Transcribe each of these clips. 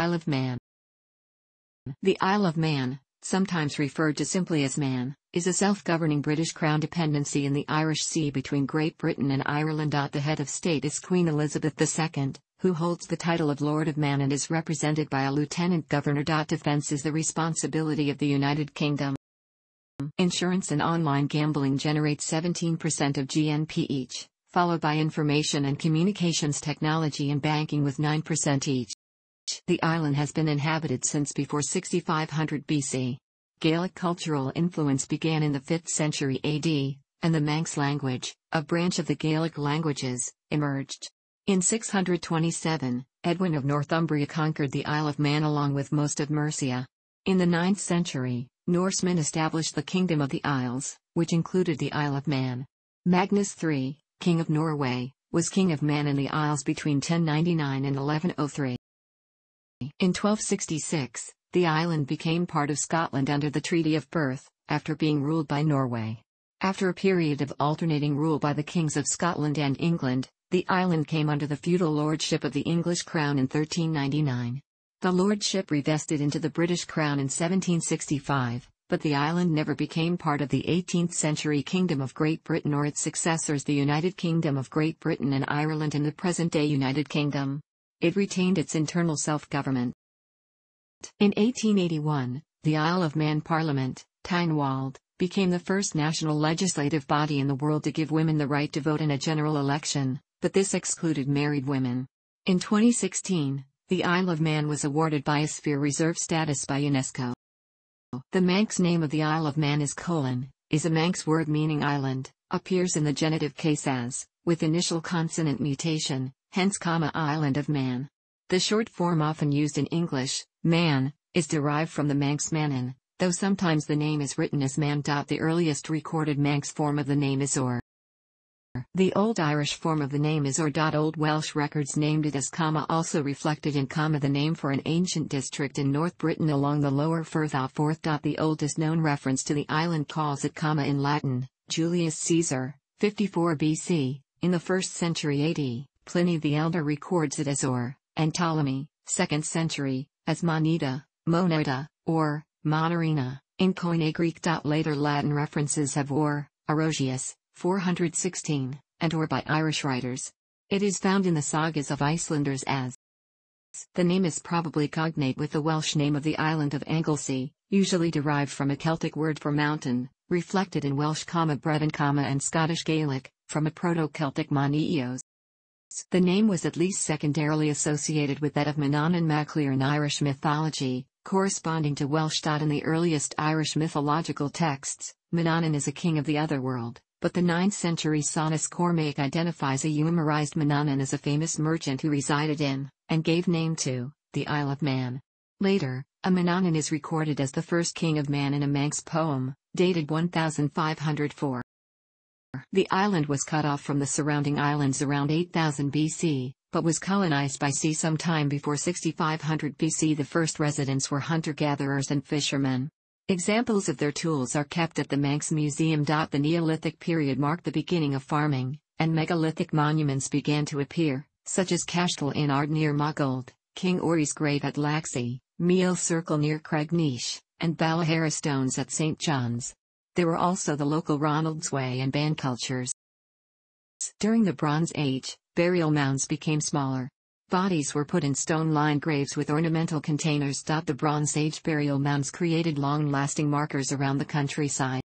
Isle of Man The Isle of Man, sometimes referred to simply as Mann, is a self-governing British Crown dependency in the Irish Sea between Great Britain and Ireland. The head of state is Queen Elizabeth II, who holds the title of Lord of Mann and is represented by a Lieutenant Governor. Defence is the responsibility of the United Kingdom. Insurance and online gambling generate 17% of GNP each, followed by information and communications technology and banking with 9% each. The island has been inhabited since before 6500 BC. Gaelic cultural influence began in the 5th century AD, and the Manx language, a branch of the Gaelic languages, emerged. In 627, Edwin of Northumbria conquered the Isle of Man along with most of Mercia. In the 9th century, Norsemen established the Kingdom of the Isles, which included the Isle of Man. Magnus III, King of Norway, was King of Mann in the Isles between 1099 and 1103. In 1266, the island became part of Scotland under the Treaty of Perth, after being ruled by Norway. After a period of alternating rule by the kings of Scotland and England, the island came under the feudal lordship of the English crown in 1399. The lordship revested into the British crown in 1765, but the island never became part of the 18th century Kingdom of Great Britain or its successors the United Kingdom of Great Britain and Ireland and the present-day United Kingdom. It retained its internal self-government. In 1881, the Isle of Man Parliament, Tynwald, became the first national legislative body in the world to give women the right to vote in a general election, but this excluded married women. In 2016, the Isle of Man was awarded Biosphere Reserve status by UNESCO. The Manx name of the Isle of Man is colon, is a Manx word meaning island, appears in the genitive case as, with initial consonant mutation, hence comma Island of Man. The short form often used in English, man, is derived from the Manx Mannin, though sometimes the name is written as man. The earliest recorded Manx form of the name is Or. The Old Irish form of the name is or. Old Welsh records named it as comma also reflected in comma the name for an ancient district in North Britain along the lower Firth of Forth. The oldest known reference to the island calls it comma in Latin, Julius Caesar, 54 BC, in the 1st century AD, Pliny the Elder records it as or, and Ptolemy, 2nd century, as Moneta, Moneta, or, Monerina, in Koine Greek. Later Latin references have or, Orosius, 416, and or by Irish writers. It is found in the sagas of Icelanders as the name is probably cognate with the Welsh name of the island of Anglesey, usually derived from a Celtic word for mountain, reflected in Welsh comma and Scottish Gaelic, from a Proto-Celtic Manios. The name was at least secondarily associated with that of Manannan mac Lir in Irish mythology, corresponding to Welsh. In the earliest Irish mythological texts, Manannan is a king of the otherworld but the 9th century Sanas Cormaic identifies a euhemerized Manannan as a famous merchant who resided in, and gave name to, the Isle of Man. Later, a Manannan is recorded as the first king of Man in a Manx poem, dated 1504. The island was cut off from the surrounding islands around 8000 BC, but was colonized by sea some time before 6500 BC. The first residents were hunter-gatherers and fishermen. Examples of their tools are kept at the Manx Museum. The Neolithic period marked the beginning of farming, and megalithic monuments began to appear, such as Cashtal yn Ard near Maughold, King Orry's grave at Laxey, Meayll Circle near Cregneash, and Ballaharra stones at St. John's. There were also the local Ronaldsway and Bann cultures. During the Bronze Age, burial mounds became smaller, Bodies were put in stone-lined graves with ornamental containers. The Bronze Age burial mounds created long-lasting markers around the countryside.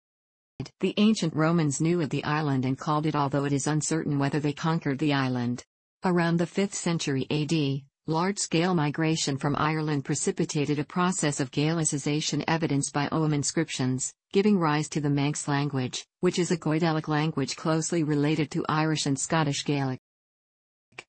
The ancient Romans knew of the island and called it although it is uncertain whether they conquered the island. Around the 5th century AD, large-scale migration from Ireland precipitated a process of Gaelicization evidenced by Ogham inscriptions, giving rise to the Manx language, which is a Goidelic language closely related to Irish and Scottish Gaelic.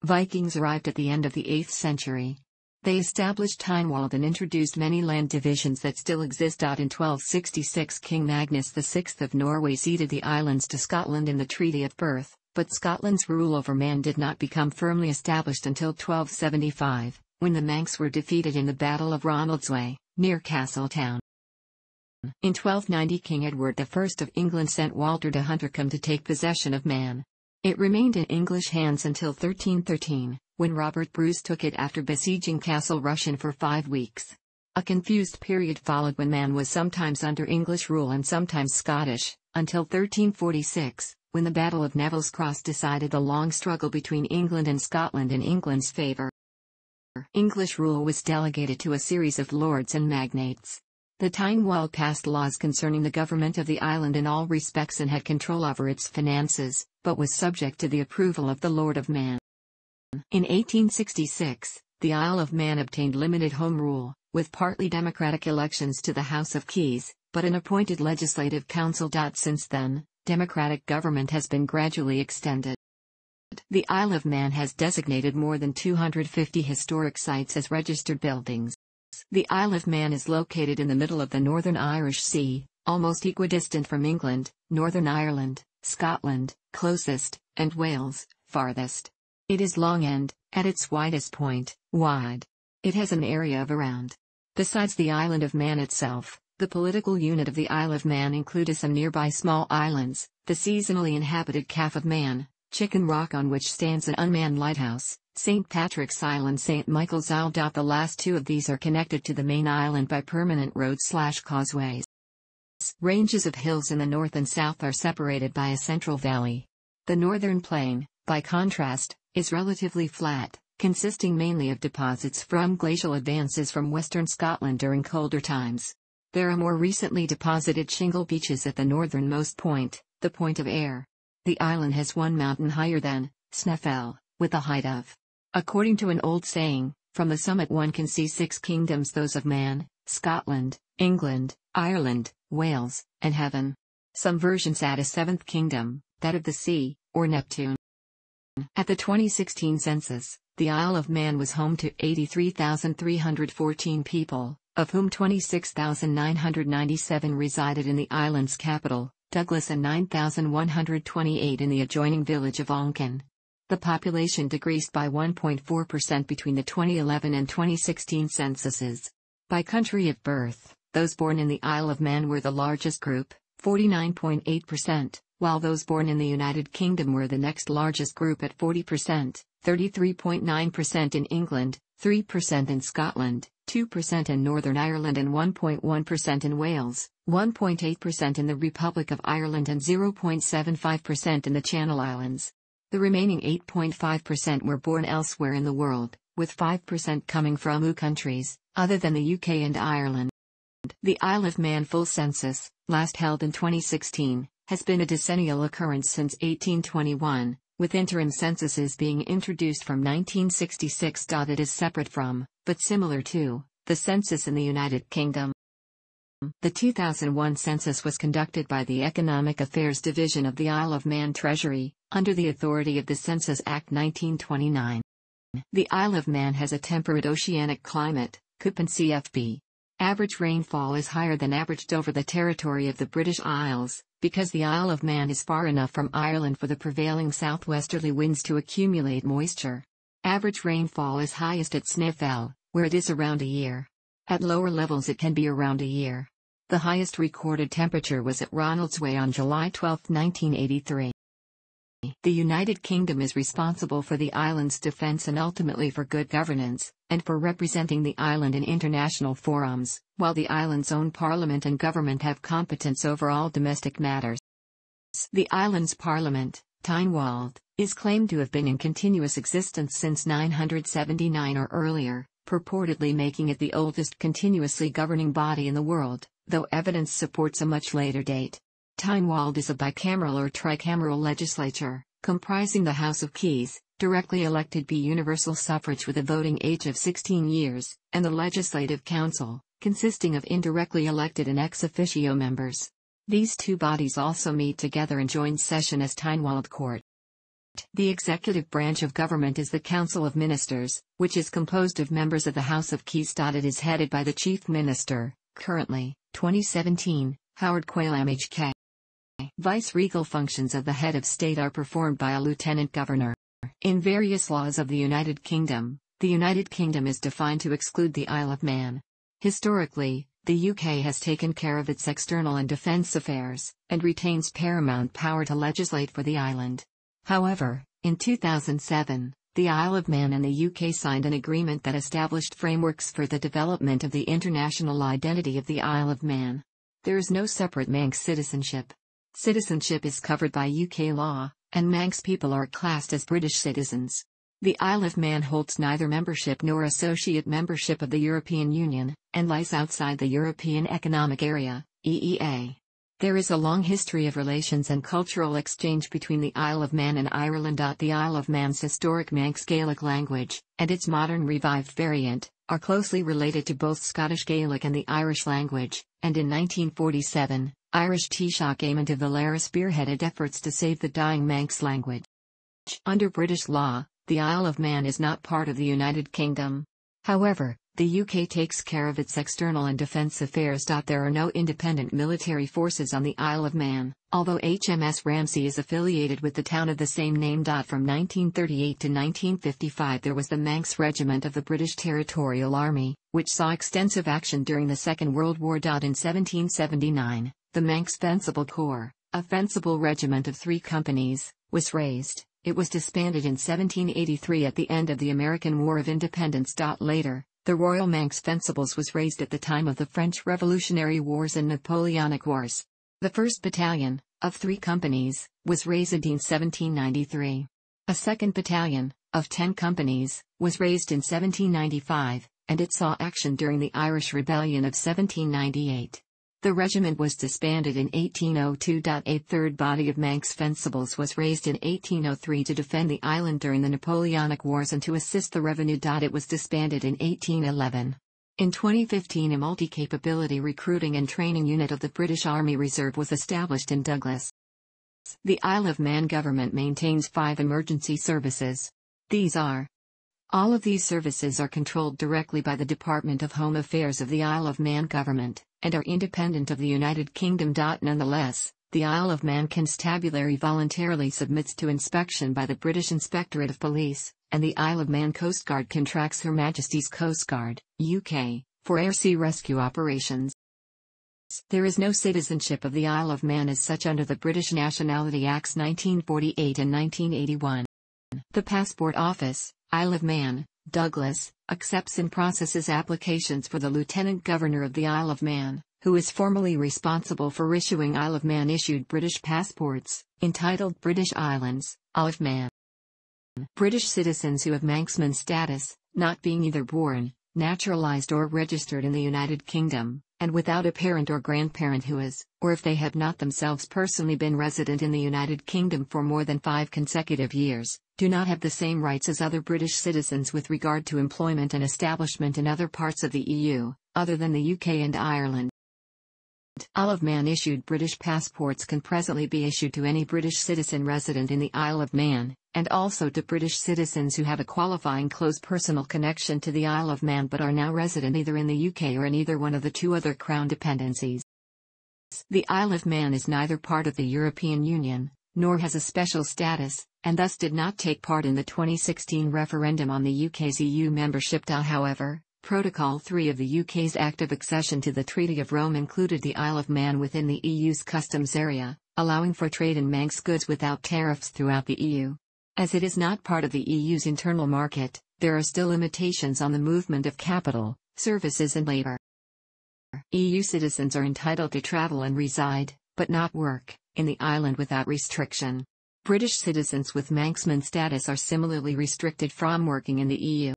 Vikings arrived at the end of the 8th century. They established Tynwald and introduced many land divisions that still exist. In 1266 King Magnus VI of Norway ceded the islands to Scotland in the Treaty of Perth, but Scotland's rule over man did not become firmly established until 1275, when the Manx were defeated in the Battle of Ronaldsway, near Castletown. In 1290 King Edward I of England sent Walter de Huntercombe to take possession of Man. It remained in English hands until 1313, when Robert Bruce took it after besieging Castle Rushen for five weeks. A confused period followed when Man was sometimes under English rule and sometimes Scottish, until 1346, when the Battle of Neville's Cross decided the long struggle between England and Scotland in England's favour. English rule was delegated to a series of lords and magnates. The Tynwald passed laws concerning the government of the island in all respects and had control over its finances, but was subject to the approval of the Lord of Man. In 1866, the Isle of Man obtained limited home rule, with partly democratic elections to the House of Keys, but an appointed legislative council. Since then, democratic government has been gradually extended. The Isle of Man has designated more than 250 historic sites as registered buildings. The Isle of Man is located in the middle of the Northern Irish Sea, almost equidistant from England, Northern Ireland, Scotland, closest, and Wales, farthest. It is long and, at its widest point, wide. It has an area of around Besides the island of Man itself, the political unit of the Isle of Man included some nearby small islands, the seasonally inhabited Calf of Man, Chicken Rock on which stands an unmanned lighthouse, St. Patrick's Island St. Michael's Isle. The last two of these are connected to the main island by permanent roads slash causeways. Ranges of hills in the north and south are separated by a central valley. The northern plain, by contrast, is relatively flat, consisting mainly of deposits from glacial advances from western Scotland during colder times. There are more recently deposited shingle beaches at the northernmost point, the Point of Ayre. The island has one mountain higher than Snaefell, with a height of. According to an old saying, from the summit one can see six kingdoms those of man, Scotland, England, Ireland, Wales, and heaven. Some versions add a seventh kingdom, that of the sea, or Neptune. At the 2016 census, the Isle of Man was home to 83,314 people, of whom 26,997 resided in the island's capital, Douglas and 9,128 in the adjoining village of Onchan. The population decreased by 1.4% between the 2011 and 2016 censuses. By country of birth, those born in the Isle of Man were the largest group, 49.8%, while those born in the United Kingdom were the next largest group at 40%, 33.9% in England, 3% in Scotland, 2% in Northern Ireland and 1.1% in Wales, 1.8% in the Republic of Ireland and 0.75% in the Channel Islands. The remaining 8.5% were born elsewhere in the world, with 5% coming from EU countries, other than the UK and Ireland. The Isle of Man full census, last held in 2016, has been a decennial occurrence since 1821, with interim censuses being introduced from 1966. It is separate from, but similar to, the census in the United Kingdom. The 2001 census was conducted by the Economic Affairs Division of the Isle of Man Treasury, under the authority of the Census Act 1929. The Isle of Man has a temperate oceanic climate, Köppen CFB. Average rainfall is higher than averaged over the territory of the British Isles, because the Isle of Man is far enough from Ireland for the prevailing southwesterly winds to accumulate moisture. Average rainfall is highest at Snaefell, where it is around a year. At lower levels it can be around a year. The highest recorded temperature was at Ronaldsway on July 12, 1983. The United Kingdom is responsible for the island's defense and ultimately for good governance, and for representing the island in international forums, while the island's own parliament and government have competence over all domestic matters. The island's parliament, Tynwald, is claimed to have been in continuous existence since 979 or earlier, purportedly making it the oldest continuously governing body in the world, though evidence supports a much later date. Tynwald is a bicameral or tricameral legislature, comprising the House of Keys, directly elected by universal suffrage with a voting age of 16 years, and the Legislative Council, consisting of indirectly elected and ex officio members. These two bodies also meet together in joint session as Tynwald Court. The executive branch of government is the Council of Ministers, which is composed of members of the House of Keys. It is headed by the Chief Minister, currently, 2017, Howard Quayle MHK. Vice-regal functions of the head of state are performed by a lieutenant governor. In various laws of the United Kingdom, the United Kingdom is defined to exclude the Isle of Man. Historically, the UK has taken care of its external and defence affairs, and retains paramount power to legislate for the island. However, in 2007, the Isle of Man and the UK signed an agreement that established frameworks for the development of the international identity of the Isle of Man. There is no separate Manx citizenship. Citizenship is covered by UK law, and Manx people are classed as British citizens. The Isle of Man holds neither membership nor associate membership of the European Union, and lies outside the European Economic Area, EEA. There is a long history of relations and cultural exchange between the Isle of Man and Ireland. The Isle of Man's historic Manx Gaelic language, and its modern revived variant, are closely related to both Scottish Gaelic and the Irish language, and in 1947, Irish Taoiseach Eamon de Valera spearheaded efforts to save the dying Manx language. Under British law, the Isle of Man is not part of the United Kingdom. However, the UK takes care of its external and defence affairs. There are no independent military forces on the Isle of Man, although HMS Ramsey is affiliated with the town of the same name. From 1938 to 1955 there was the Manx Regiment of the British Territorial Army, which saw extensive action during the Second World War. In 1779, the Manx Fencible Corps, a fencible regiment of three companies, was raised. It was disbanded in 1783 at the end of the American War of Independence. Later, the Royal Manx Fencibles was raised at the time of the French Revolutionary Wars and Napoleonic Wars. The 1st Battalion, of three companies, was raised in 1793. A 2nd Battalion, of 10 companies, was raised in 1795, and it saw action during the Irish Rebellion of 1798. The regiment was disbanded in 1802. A third body of Manx Fencibles was raised in 1803 to defend the island during the Napoleonic Wars and to assist the revenue. It was disbanded in 1811. In 2015 a multi-capability recruiting and training unit of the British Army Reserve was established in Douglas. The Isle of Man government maintains five emergency services. These are all of these services are controlled directly by the Department of Home Affairs of the Isle of Man government, and are independent of the United Kingdom. Nonetheless, the Isle of Man Constabulary voluntarily submits to inspection by the British Inspectorate of Police, and the Isle of Man Coastguard contracts Her Majesty's Coastguard, UK, for air sea rescue operations. There is no citizenship of the Isle of Man as such under the British Nationality Acts 1948 and 1981. The Passport Office, Isle of Man, Douglas, accepts and processes applications for the Lieutenant Governor of the Isle of Man, who is formally responsible for issuing Isle of Man issued British passports, entitled British Islands, Isle of Man. British citizens who have Manxman status, not being either born, naturalized or registered in the United Kingdom, and without a parent or grandparent who is, or if they have not themselves personally been resident in the United Kingdom for more than five consecutive years, do not have the same rights as other British citizens with regard to employment and establishment in other parts of the EU, other than the UK and Ireland. Isle of Man issued British passports can presently be issued to any British citizen resident in the Isle of Man, and also to British citizens who have a qualifying close personal connection to the Isle of Man but are now resident either in the UK or in either one of the two other Crown dependencies. The Isle of Man is neither part of the European Union, nor has a special status, and thus did not take part in the 2016 referendum on the UK's EU membership. However, Protocol 3 of the UK's Act of accession to the Treaty of Rome included the Isle of Man within the EU's customs area, allowing for trade in Manx goods without tariffs throughout the EU. As it is not part of the EU's internal market, there are still limitations on the movement of capital, services and labor. EU citizens are entitled to travel and reside, but not work, in the island without restriction. British citizens with Manxman status are similarly restricted from working in the EU.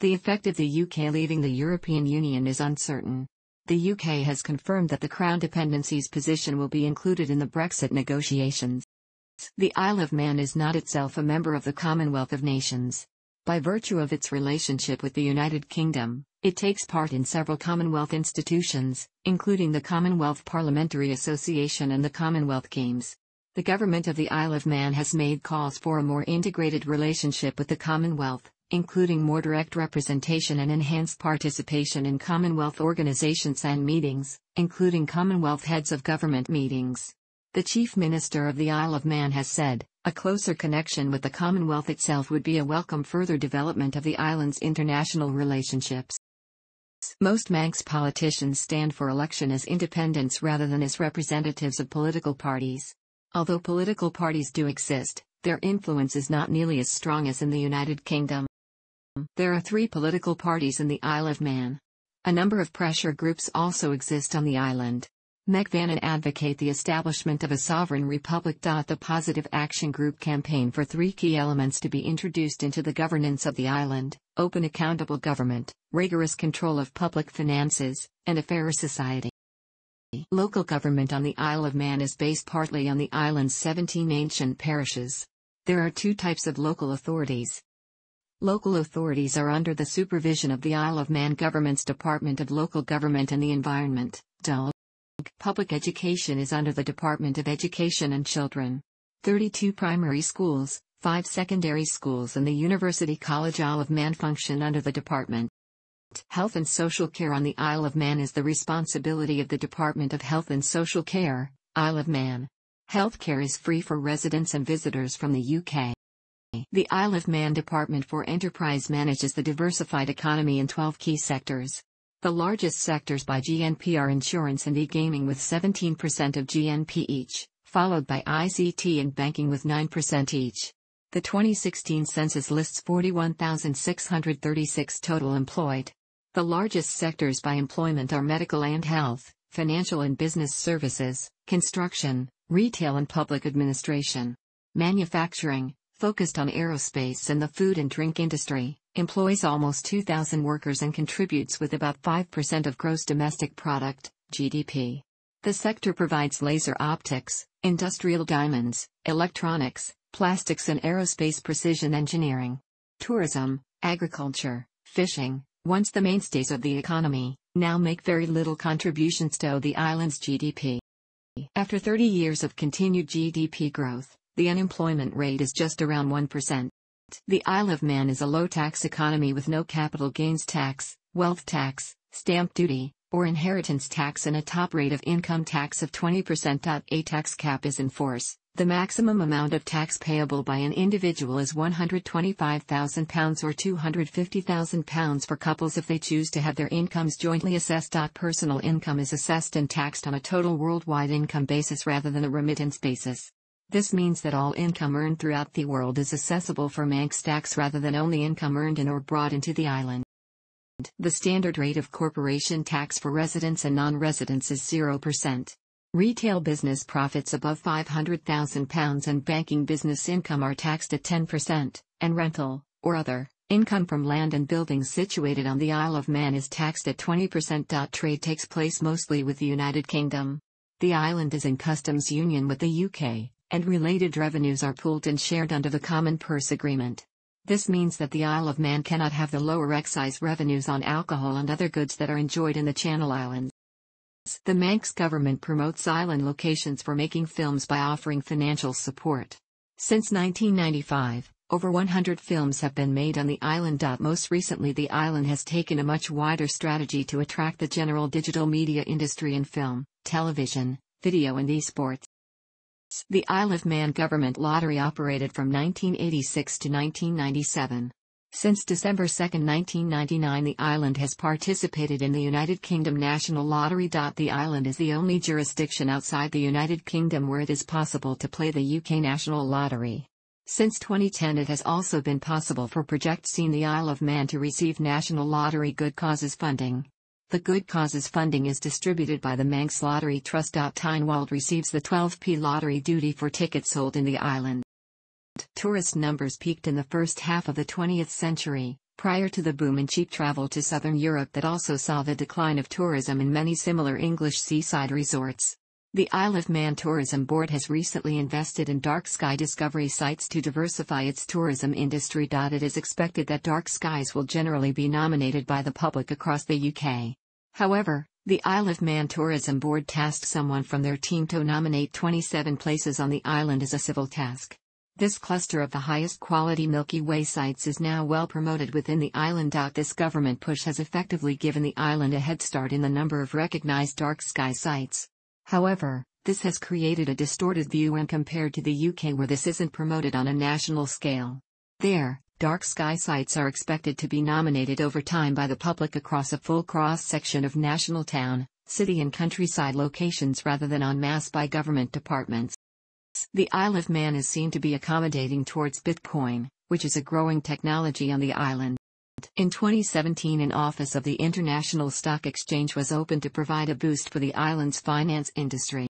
The effect of the UK leaving the European Union is uncertain. The UK has confirmed that the Crown dependencies position will be included in the Brexit negotiations. The Isle of Man is not itself a member of the Commonwealth of Nations. By virtue of its relationship with the United Kingdom, it takes part in several Commonwealth institutions, including the Commonwealth Parliamentary Association and the Commonwealth Games. The government of the Isle of Man has made calls for a more integrated relationship with the Commonwealth, including more direct representation and enhanced participation in Commonwealth organizations and meetings, including Commonwealth heads of government meetings. The Chief Minister of the Isle of Man has said, a closer connection with the Commonwealth itself would be a welcome further development of the island's international relationships. Most Manx politicians stand for election as independents rather than as representatives of political parties. Although political parties do exist, their influence is not nearly as strong as in the United Kingdom. There are three political parties in the Isle of Man. A number of pressure groups also exist on the island. Mec Vannin advocate the establishment of a sovereign republic. The Positive Action Group campaign for three key elements to be introduced into the governance of the island open accountable government, rigorous control of public finances, and a fairer society. Local government on the Isle of Man is based partly on the island's 17 ancient parishes. There are two types of local authorities. Local authorities are under the supervision of the Isle of Man Government's Department of Local Government and the Environment, DULG. Public education is under the Department of Education and Children. 32 primary schools, 5 secondary schools and the University College Isle of Man function under the department. Health and social care on the Isle of Man is the responsibility of the Department of Health and Social Care, Isle of Man. Healthcare is free for residents and visitors from the UK. The Isle of Man Department for Enterprise manages the diversified economy in 12 key sectors. The largest sectors by GNP are insurance and e-gaming with 17% of GNP each, followed by ICT and banking with 9% each. The 2016 census lists 41,636 total employed. The largest sectors by employment are medical and health, financial and business services, construction, retail and public administration. Manufacturing, focused on aerospace and the food and drink industry, employs almost 2,000 workers and contributes with about 5% of gross domestic product, GDP. The sector provides laser optics, industrial diamonds, electronics, plastics and aerospace precision engineering. Tourism, agriculture, fishing, once the mainstays of the economy, now make very little contributions to the island's GDP. After 30 years of continued GDP growth, the unemployment rate is just around 1%. The Isle of Man is a low tax economy with no capital gains tax, wealth tax, stamp duty, or inheritance tax and a top rate of income tax of 20%. A tax cap is in force. The maximum amount of tax payable by an individual is £125,000 or £250,000 for couples if they choose to have their incomes jointly assessed. Personal income is assessed and taxed on a total worldwide income basis rather than a remittance basis. This means that all income earned throughout the world is accessible for Manx tax rather than only income earned in or brought into the island. The standard rate of corporation tax for residents and non-residents is 0%. Retail business profits above £500,000 and banking business income are taxed at 10%, and rental, or other, income from land and buildings situated on the Isle of Man is taxed at 20%. Trade takes place mostly with the United Kingdom. The island is in customs union with the UK and related revenues are pooled and shared under the Common Purse Agreement. This means that the Isle of Man cannot have the lower excise revenues on alcohol and other goods that are enjoyed in the Channel Islands. The Manx government promotes island locations for making films by offering financial support. Since 1995, over 100 films have been made on the island. Most recently, the island has taken a much wider strategy to attract the general digital media industry in film, television, video, and esports. The Isle of Man government lottery operated from 1986 to 1997. Since December 2, 1999 the island has participated in the United Kingdom National Lottery. The island is the only jurisdiction outside the United Kingdom where it is possible to play the UK National Lottery. Since 2010 it has also been possible for Project Scene the Isle of Man to receive National Lottery Good Causes funding. The Good Causes funding is distributed by the Manx Lottery Trust. Tynwald receives the 12p lottery duty for tickets sold in the island. Tourist numbers peaked in the first half of the 20th century, prior to the boom in cheap travel to southern Europe that also saw the decline of tourism in many similar English seaside resorts. The Isle of Man Tourism Board has recently invested in dark sky discovery sites to diversify its tourism industry. It is expected that dark skies will generally be nominated by the public across the UK. However, the Isle of Man Tourism Board tasked someone from their team to nominate 27 places on the island as a civil task. This cluster of the highest quality Milky Way sites is now well promoted within the island. This government push has effectively given the island a head start in the number of recognized dark sky sites. However, this has created a distorted view when compared to the UK where this isn't promoted on a national scale. There, dark sky sites are expected to be nominated over time by the public across a full cross section of national town, city and countryside locations rather than en masse by government departments. The Isle of Man is seen to be accommodating towards Bitcoin, which is a growing technology on the island. In 2017 an office of the International Stock Exchange was opened to provide a boost for the island's finance industry.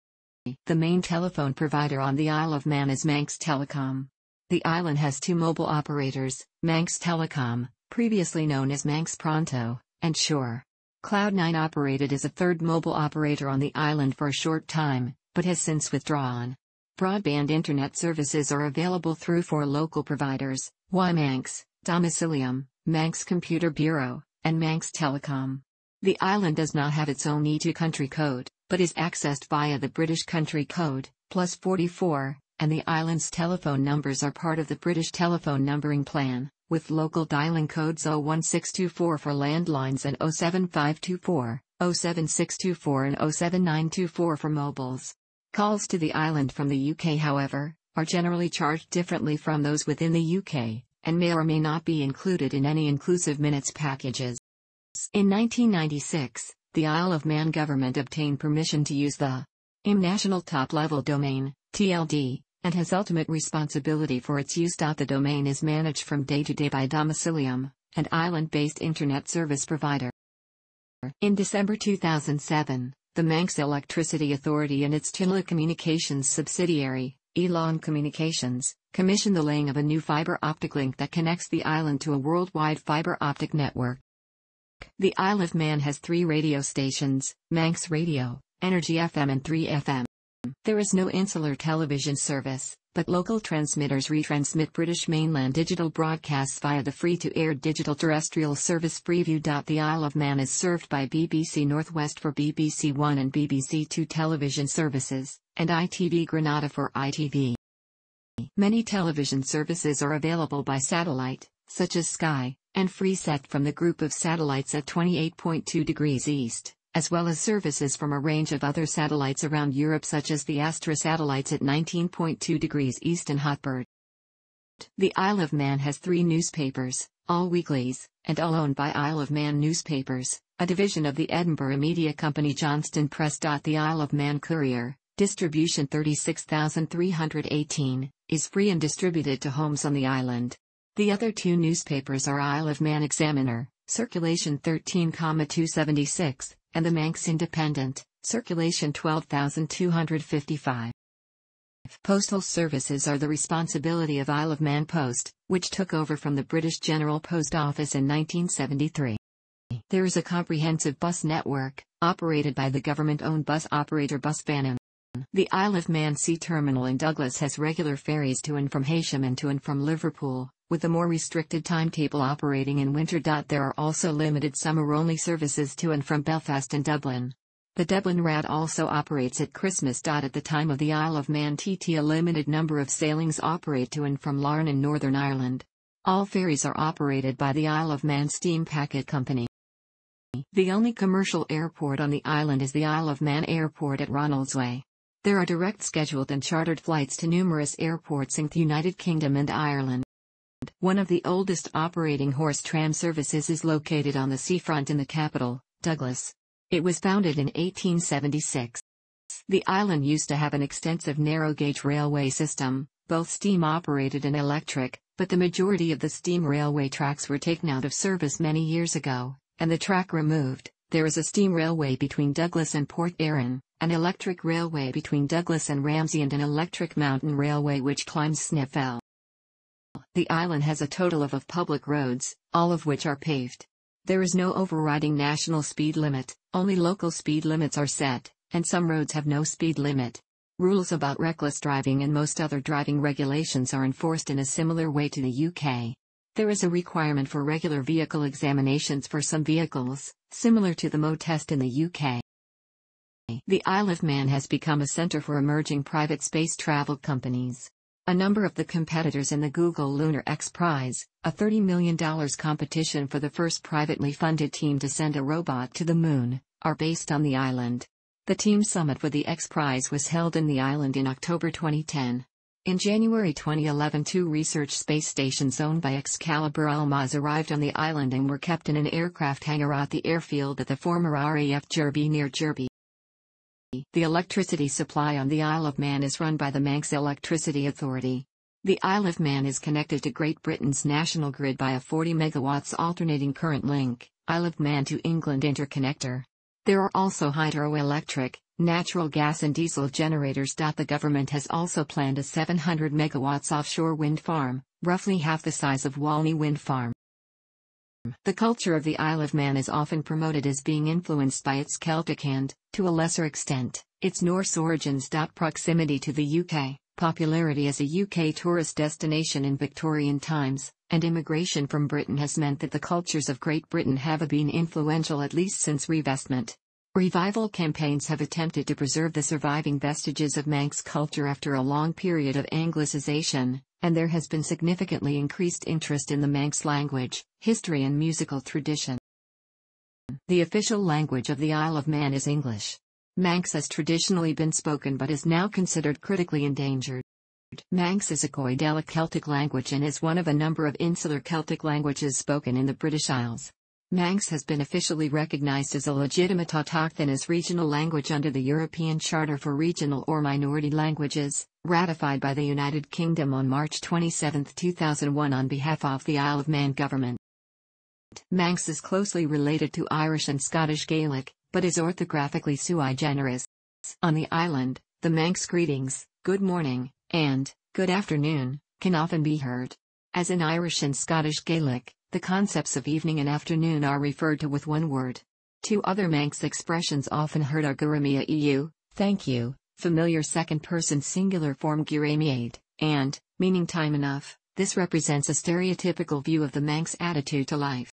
The main telephone provider on the Isle of Man is Manx Telecom. The island has two mobile operators, Manx Telecom, previously known as Manx Pronto, and Sure. Cloud9 operated as a third mobile operator on the island for a short time, but has since withdrawn. Broadband internet services are available through four local providers, WiManx, Domicilium, Manx Computer Bureau, and Manx Telecom. The island does not have its own E2 country code, but is accessed via the British country code, plus 44, and the island's telephone numbers are part of the British telephone numbering plan, with local dialing codes 01624 for landlines and 07524, 07624 and 07924 for mobiles. Calls to the island from the UK, however, are generally charged differently from those within the UK, and may or may not be included in any inclusive minutes packages. In 1996, the Isle of Man government obtained permission to use the IM National Top Level Domain, TLD, and has ultimate responsibility for its use. The domain is managed from day to day by Domicilium, an island based internet service provider. In December 2007, the Manx Electricity Authority and its telecommunications subsidiary, e-llan Communications, commissioned the laying of a new fiber optic link that connects the island to a worldwide fiber optic network. The Isle of Man has three radio stations Manx Radio, Energy FM, and 3FM. There is no insular television service, but local transmitters retransmit British mainland digital broadcasts via the free-to-air digital terrestrial service Freeview. The Isle of Man is served by BBC Northwest for BBC One and BBC Two television services, and ITV Granada for ITV. Many television services are available by satellite, such as Sky, and Freesat from the group of satellites at 28.2 degrees east as well as services from a range of other satellites around Europe such as the Astra satellites at 19.2 degrees east and Hotbird. The Isle of Man has three newspapers, all weeklies, and all owned by Isle of Man Newspapers, a division of the Edinburgh media company Johnston Press. The Isle of Man Courier, distribution 36318, is free and distributed to homes on the island. The other two newspapers are Isle of Man Examiner, circulation 13,276, and the Manx Independent, circulation 12,255. Postal services are the responsibility of Isle of Man Post, which took over from the British General Post Office in 1973. There is a comprehensive bus network, operated by the government-owned bus operator Bus Vannin. The Isle of Man Sea Terminal in Douglas has regular ferries to and from Heysham and to and from Liverpool, with a more restricted timetable operating in winter. There are also limited summer-only services to and from Belfast and Dublin. The Dublin RAD also operates at Christmas. At the time of the Isle of Man TT a limited number of sailings operate to and from Larne in Northern Ireland. All ferries are operated by the Isle of Man Steam Packet Company. The only commercial airport on the island is the Isle of Man Airport at Ronaldsway. There are direct scheduled and chartered flights to numerous airports in the United Kingdom and Ireland. One of the oldest operating horse tram services is located on the seafront in the capital, Douglas. It was founded in 1876. The island used to have an extensive narrow gauge railway system, both steam operated and electric, but the majority of the steam railway tracks were taken out of service many years ago, and the track removed. There is a steam railway between Douglas and Port Erin, an electric railway between Douglas and Ramsey, and an electric mountain railway which climbs Snaefell. The island has a total of of public roads, all of which are paved. There is no overriding national speed limit, only local speed limits are set, and some roads have no speed limit. Rules about reckless driving and most other driving regulations are enforced in a similar way to the UK. There is a requirement for regular vehicle examinations for some vehicles, similar to the MOT test in the UK. The Isle of Man has become a center for emerging private space travel companies. A number of the competitors in the Google Lunar X Prize, a $30 million competition for the first privately funded team to send a robot to the moon, are based on the island. The team summit for the X Prize was held in the island in October 2010. In January 2011, two research space stations owned by Excalibur Almaz arrived on the island and were kept in an aircraft hangar at the airfield at the former RAF Jurby near Jurby. The electricity supply on the Isle of Man is run by the Manx Electricity Authority. The Isle of Man is connected to Great Britain's national grid by a 40 megawatts alternating current link, Isle of Man to England interconnector. There are also hydroelectric, natural gas and diesel generators. The government has also planned a 700 megawatts offshore wind farm, roughly half the size of Walney Wind Farm. The culture of the Isle of Man is often promoted as being influenced by its Celtic and, to a lesser extent, its Norse origins. Proximity to the UK, popularity as a UK tourist destination in Victorian times, and immigration from Britain has meant that the cultures of Great Britain have been influential at least since revestment. Revival campaigns have attempted to preserve the surviving vestiges of Manx culture after a long period of Anglicization, and there has been significantly increased interest in the Manx language, history and musical tradition. The official language of the Isle of Man is English. Manx has traditionally been spoken but is now considered critically endangered. Manx is a Goidelic Celtic language and is one of a number of insular Celtic languages spoken in the British Isles. Manx has been officially recognized as a legitimate autochthonous regional language under the European Charter for Regional or Minority Languages, ratified by the United Kingdom on March 27, 2001 on behalf of the Isle of Man government. Manx is closely related to Irish and Scottish Gaelic, but is orthographically sui generis. On the island, the Manx greetings, good morning, and good afternoon, can often be heard. As in Irish and Scottish Gaelic, the concepts of evening and afternoon are referred to with one word. Two other Manx expressions often heard are Gura mie eu, thank you, familiar second person singular form Gura mie ayd, and, meaning time enough, this represents a stereotypical view of the Manx attitude to life.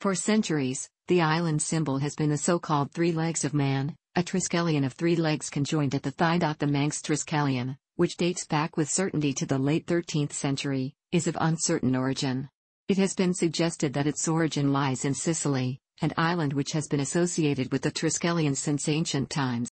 For centuries, the island symbol has been the so-called three legs of man, a triskelion of three legs conjoined at the thigh. The Manx triskelion, which dates back with certainty to the late 13th century, is of uncertain origin. It has been suggested that its origin lies in Sicily, an island which has been associated with the Triskelion since ancient times.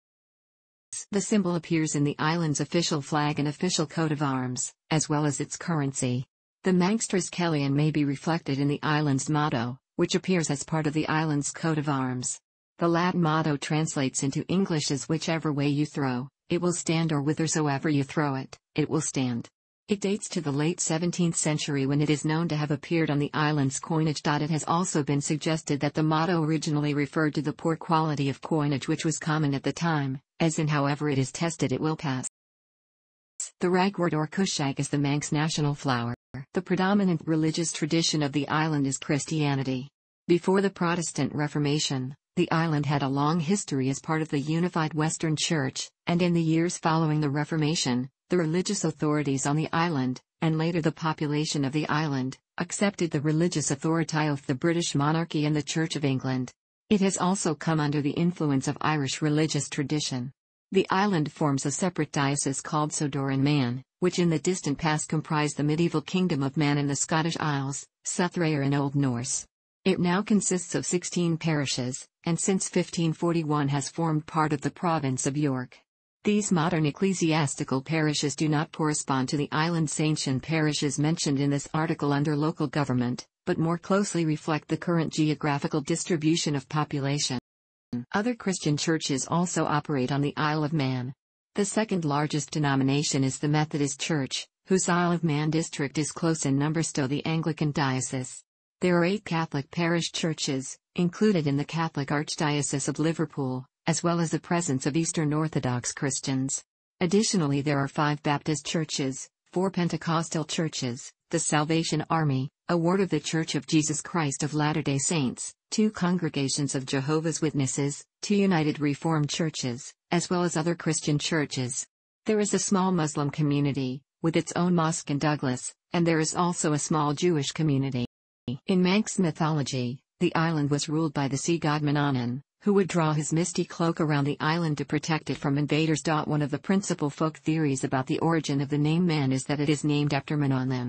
The symbol appears in the island's official flag and official coat of arms, as well as its currency. The Manx Triskelion may be reflected in the island's motto, which appears as part of the island's coat of arms. The Latin motto translates into English as whichever way you throw, it will stand or whithersoever you throw it, it will stand. It dates to the late 17th century when it is known to have appeared on the island's coinage. It has also been suggested that the motto originally referred to the poor quality of coinage which was common at the time, as in however it is tested it will pass. The ragwort or cushag is the Manx national flower. The predominant religious tradition of the island is Christianity. Before the Protestant Reformation, the island had a long history as part of the unified Western Church, and in the years following the Reformation, the religious authorities on the island, and later the population of the island, accepted the religious authority of the British monarchy and the Church of England. It has also come under the influence of Irish religious tradition. The island forms a separate diocese called Sodor and Man, which in the distant past comprised the medieval kingdom of Man in the Scottish Isles, Suðreyjar in Old Norse. It now consists of 16 parishes, and since 1541 has formed part of the province of York. These modern ecclesiastical parishes do not correspond to the island's ancient parishes mentioned in this article under local government, but more closely reflect the current geographical distribution of population. Other Christian churches also operate on the Isle of Man. The second largest denomination is the Methodist Church, whose Isle of Man district is close in numbers to the Anglican Diocese. There are eight Catholic parish churches, included in the Catholic Archdiocese of Liverpool, as well as the presence of Eastern Orthodox Christians. Additionally, there are five Baptist churches, four Pentecostal churches, the Salvation Army, a ward of the Church of Jesus Christ of Latter day Saints, two congregations of Jehovah's Witnesses, two United Reformed churches, as well as other Christian churches. There is a small Muslim community, with its own mosque in Douglas, and there is also a small Jewish community. In Manx mythology, the island was ruled by the sea god Manannan, who would draw his misty cloak around the island to protect it from invaders. One of the principal folk theories about the origin of the name Man is that it is named after Manannan.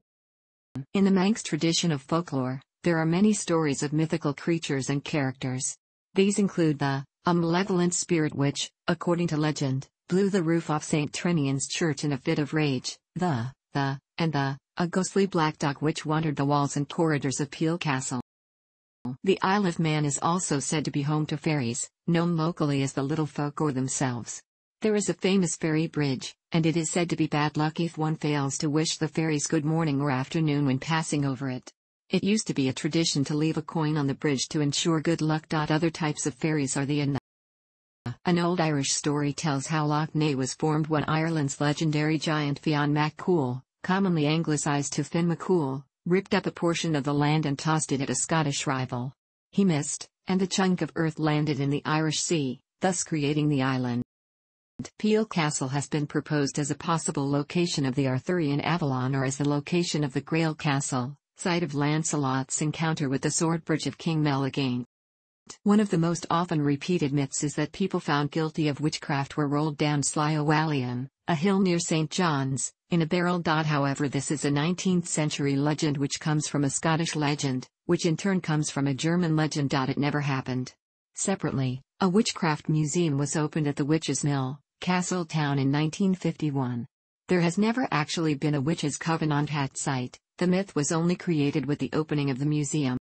In the Manx tradition of folklore, there are many stories of mythical creatures and characters. These include the a malevolent spirit which, according to legend, blew the roof off St. Trinian's church in a fit of rage, the, the, and the, a ghostly black dog which wandered the walls and corridors of Peel Castle. The Isle of Man is also said to be home to fairies, known locally as the Little Folk or themselves. There is a famous fairy bridge, and it is said to be bad luck if one fails to wish the fairies good morning or afternoon when passing over it. It used to be a tradition to leave a coin on the bridge to ensure good luck. Other types of fairies are the Anna. An old Irish story tells how Lough Neagh was formed when Ireland's legendary giant Fionn mac Cumhaill, commonly anglicised to Finn McCool, ripped up a portion of the land and tossed it at a Scottish rival. He missed, and the chunk of earth landed in the Irish Sea, thus creating the island. Peel Castle has been proposed as a possible location of the Arthurian Avalon or as the location of the Grail Castle, site of Lancelot's encounter with the Swordbridge of King Maleagant. One of the most often repeated myths is that people found guilty of witchcraft were rolled down Slieau Whallian, a hill near St. John's, in a barrel. Dot, however, this is a 19th century legend which comes from a Scottish legend, which in turn comes from a German legend. It never happened. Separately, a witchcraft museum was opened at the Witches' Mill, Castletown in 1951. There has never actually been a witches' covenant at site, the myth was only created with the opening of the museum.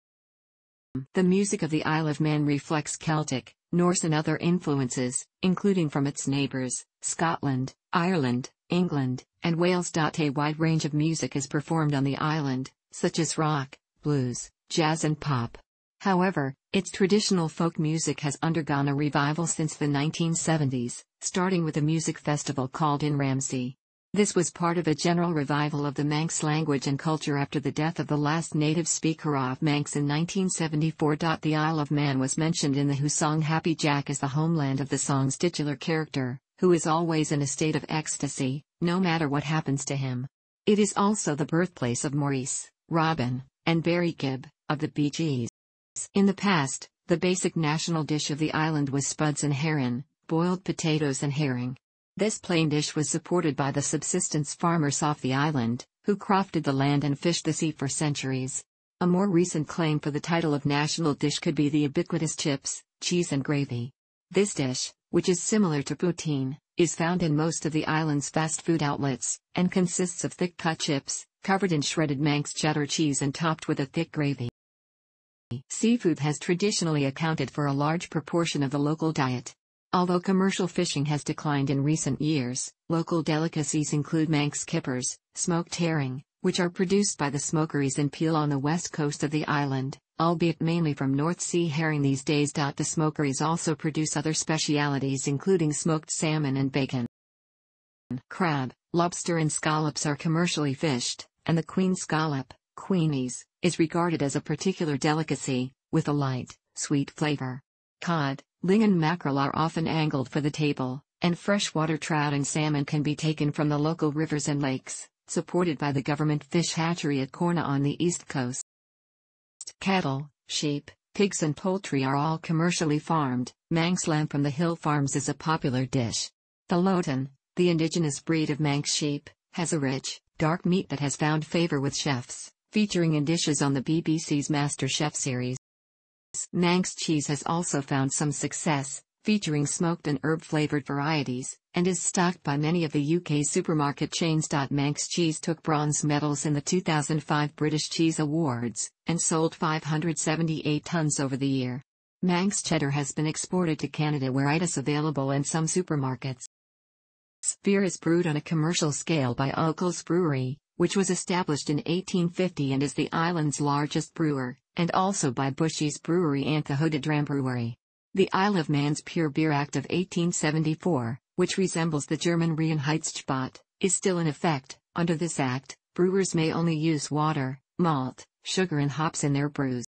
The music of the Isle of Man reflects Celtic, Norse and other influences, including from its neighbours, Scotland, Ireland, England, and Wales. A wide range of music is performed on the island, such as rock, blues, jazz and pop. However, its traditional folk music has undergone a revival since the 1970s, starting with a music festival called In Ramsey. This was part of a general revival of the Manx language and culture after the death of the last native speaker of Manx in 1974. The Isle of Man was mentioned in the Who song Happy Jack as the homeland of the song's titular character, who is always in a state of ecstasy, no matter what happens to him. It is also the birthplace of Maurice, Robin, and Barry Gibb, of the Bee Gees. In the past, the basic national dish of the island was spuds and herring, boiled potatoes and herring. This plain dish was supported by the subsistence farmers off the island, who crofted the land and fished the sea for centuries. A more recent claim for the title of national dish could be the ubiquitous chips, cheese and gravy. This dish, which is similar to poutine, is found in most of the island's fast food outlets, and consists of thick-cut chips, covered in shredded Manx cheddar cheese and topped with a thick gravy. Seafood has traditionally accounted for a large proportion of the local diet. Although commercial fishing has declined in recent years, local delicacies include Manx kippers, smoked herring, which are produced by the smokeries in Peel on the west coast of the island, albeit mainly from North Sea herring these days. The smokeries also produce other specialities including smoked salmon and bacon. Crab, lobster and scallops are commercially fished, and the queen scallop, queenies, is regarded as a particular delicacy, with a light, sweet flavor. Cod, ling and mackerel are often angled for the table, and freshwater trout and salmon can be taken from the local rivers and lakes, supported by the government fish hatchery at Cornaa on the east coast. Cattle, sheep, pigs and poultry are all commercially farmed, Manx lamb from the hill farms is a popular dish. The Loaghtan, the indigenous breed of Manx sheep, has a rich, dark meat that has found favor with chefs featuring in dishes on the BBC's MasterChef series. Manx cheese has also found some success, featuring smoked and herb-flavored varieties, and is stocked by many of the UK supermarket chains. Manx cheese took bronze medals in the 2005 British Cheese Awards, and sold 578 tons over the year. Manx cheddar has been exported to Canada where it is available in some supermarkets. Beer is brewed on a commercial scale by Okell's Brewery, which was established in 1850 and is the island's largest brewer, and also by Bushy's Brewery and the Hooded Brewery. The Isle of Man's Pure Beer Act of 1874, which resembles the German Reinheitsgebot, is still in effect. Under this act, brewers may only use water, malt, sugar and hops in their brews.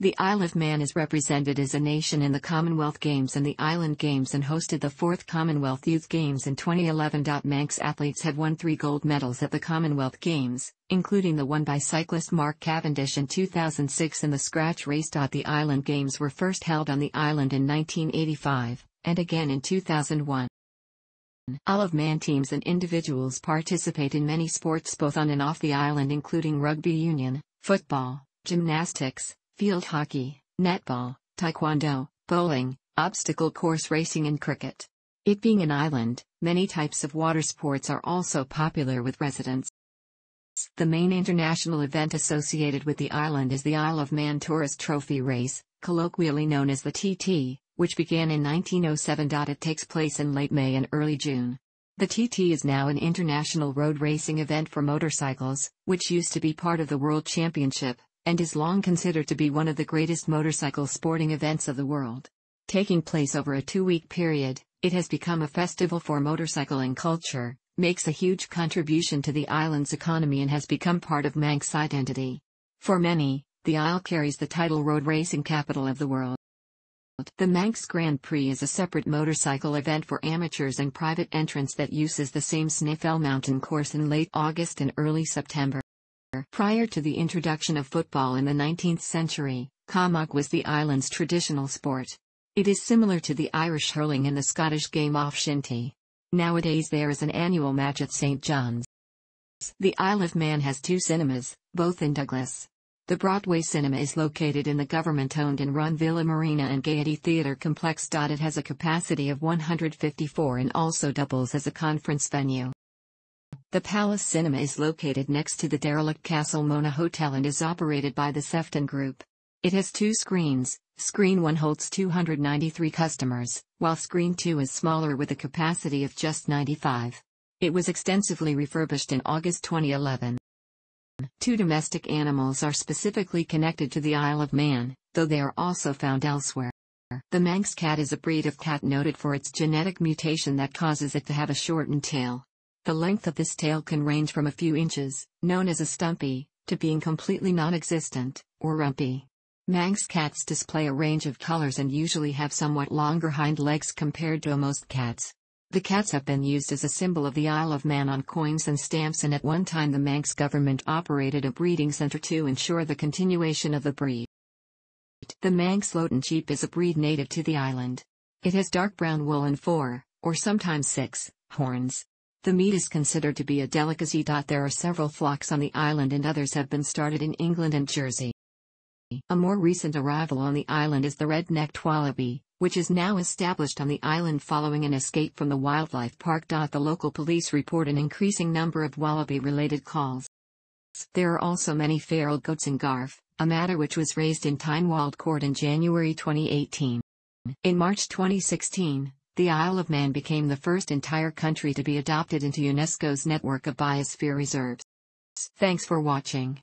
The Isle of Man is represented as a nation in the Commonwealth Games and the Island Games and hosted the fourth Commonwealth Youth Games in 2011. Manx athletes have won three gold medals at the Commonwealth Games, including the one by cyclist Mark Cavendish in 2006 in the scratch race. The Island Games were first held on the island in 1985, and again in 2001. Isle of Man teams and individuals participate in many sports both on and off the island including rugby union, football, gymnastics, field hockey, netball, taekwondo, bowling, obstacle course racing and cricket. It being an island, many types of water sports are also popular with residents. The main international event associated with the island is the Isle of Man Tourist Trophy Race, colloquially known as the TT, which began in 1907. It takes place in late May and early June. The TT is now an international road racing event for motorcycles, which used to be part of the World Championship, and is long considered to be one of the greatest motorcycle sporting events of the world. Taking place over a two-week period, it has become a festival for motorcycling culture, makes a huge contribution to the island's economy and has become part of Manx identity. For many, the Isle carries the title road racing capital of the world. The Manx Grand Prix is a separate motorcycle event for amateurs and private entrants that uses the same Snaefell mountain course in late August and early September. Prior to the introduction of football in the 19th century, Camanachd was the island's traditional sport. It is similar to the Irish hurling and the Scottish game of shinty. Nowadays there is an annual match at St. John's. The Isle of Man has two cinemas, both in Douglas. The Broadway Cinema is located in the government-owned and run Villa Marina and Gaiety Theatre complex. It has a capacity of 154 and also doubles as a conference venue. The Palace Cinema is located next to the derelict Castle Mona Hotel and is operated by the Sefton Group. It has two screens, screen 1 holds 293 customers, while screen 2 is smaller with a capacity of just 95. It was extensively refurbished in August 2011. Two domestic animals are specifically connected to the Isle of Man, though they are also found elsewhere. The Manx cat is a breed of cat noted for its genetic mutation that causes it to have a shortened tail. The length of this tail can range from a few inches, known as a stumpy, to being completely non-existent, or rumpy. Manx cats display a range of colors and usually have somewhat longer hind legs compared to most cats. The cats have been used as a symbol of the Isle of Man on coins and stamps and at one time the Manx government operated a breeding centre to ensure the continuation of the breed. The Manx Loaghtan sheep is a breed native to the island. It has dark brown wool and four, or sometimes six, horns. The meat is considered to be a delicacy. There are several flocks on the island and others have been started in England and Jersey. A more recent arrival on the island is the red-necked wallaby, which is now established on the island following an escape from the wildlife park. The local police report an increasing number of wallaby-related calls. There are also many feral goats in Garff, a matter which was raised in Tynwald Court in January 2018. In March 2016, the Isle of Man became the first entire country to be adopted into UNESCO's network of biosphere reserves. Thanks for watching.